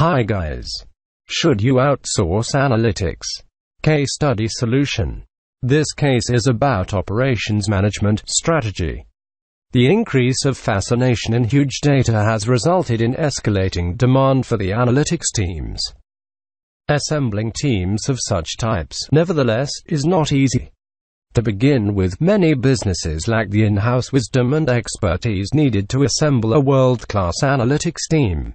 Hi guys. Should you outsource analytics? Case study solution. This case is about operations management strategy. The increase of fascination in huge data has resulted in escalating demand for the analytics teams. Assembling teams of such types, nevertheless, is not easy. To begin with, many businesses lack the in-house wisdom and expertise needed to assemble a world-class analytics team.